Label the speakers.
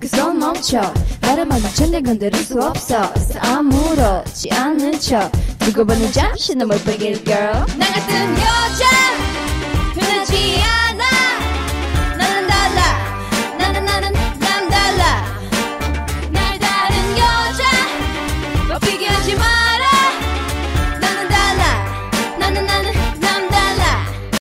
Speaker 1: 그손 멈춰. 나를 만나 천대 건드릴 수 없어. 아무렇지 않은 척. 두고 보는 잠시 너못 빼길 girl.
Speaker 2: 나 같은 여